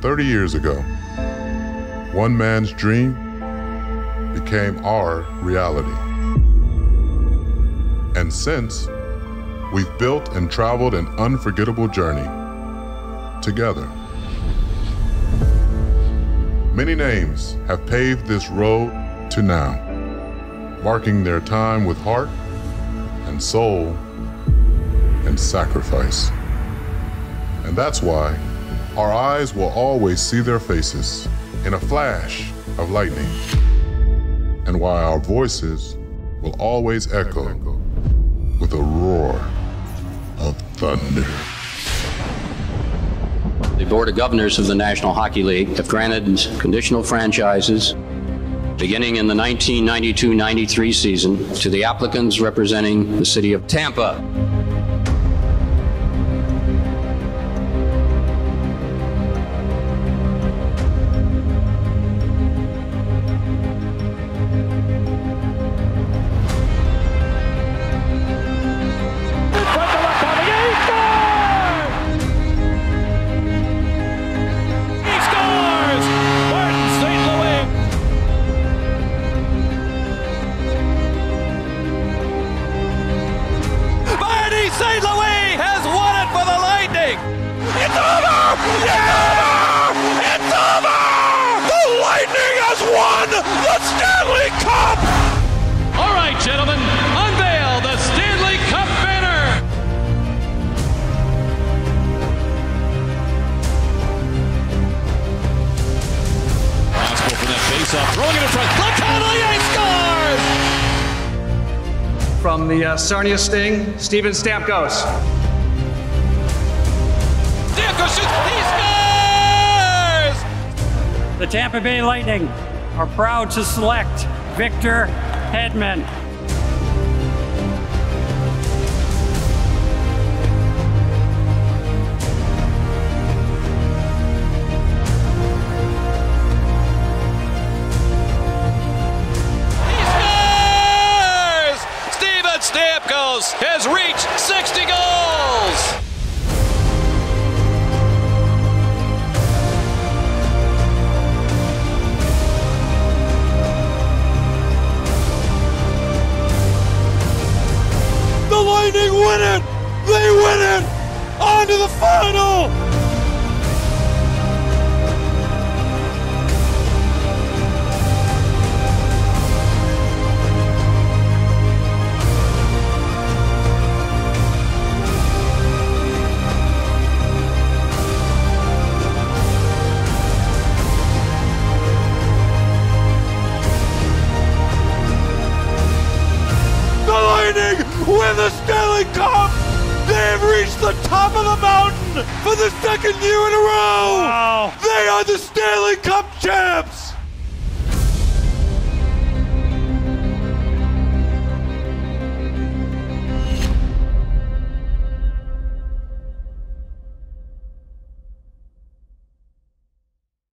30 years ago, one man's dream became our reality. And since, we've built and traveled an unforgettable journey together. Many names have paved this road to now, marking their time with heart and soul and sacrifice. And that's why our eyes will always see their faces in a flash of lightning, and why our voices will always echo with a roar of thunder. The Board of Governors of the National Hockey League have granted conditional franchises beginning in the 1992 93 season to the applicants representing the city of Tampa. It's over! It's over! The Lightning has won the Stanley Cup! All right, gentlemen, unveil the Stanley Cup banner. Possible for that face-off. Throwing it in front. Scores! From the uh, Sarnia Sting, Steven Stamkos. Stamkos shoots. He scores! The Tampa Bay Lightning are proud to select Victor Hedman. Stamkos has reached 60 win it! They win it! On to the final! Win the Stanley Cup! They've reached the top of the mountain for the second year in a row! Wow. They are the Stanley Cup champs!